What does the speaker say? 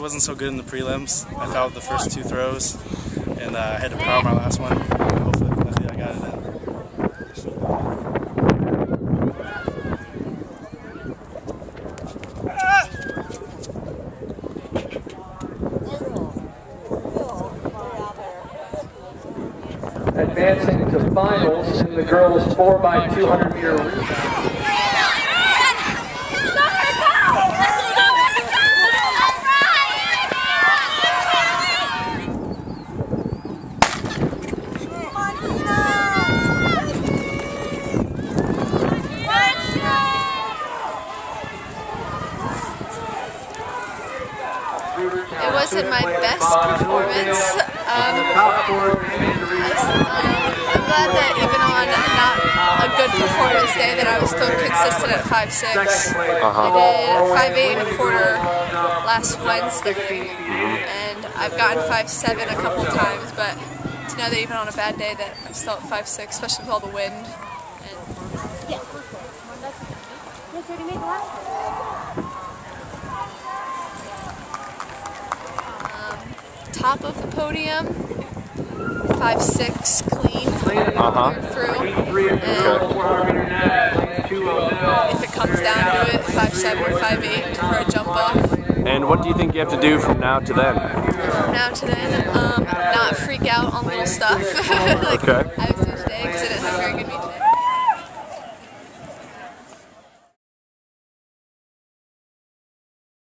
wasn't so good in the prelims. I fouled the first two throws, and uh, I had to power my last one. Hopefully, hopefully I got it in. Advancing to finals in the girls 4x200 meter wasn't my best performance. Um, I'm glad that even on not a good performance day that I was still consistent at 5'6". I did 5'8 and a quarter last Wednesday, and I've gotten 5'7 a couple times, but to know that even on a bad day that I'm still at 5'6", especially with all the wind. And top of the podium, 5'6", clean Uh-huh. through. And if it comes down to it, 5'7", or 5'8", for a jump off. And what do you think you have to do from now to then? From now to then, um, not freak out on little stuff. like, Okay.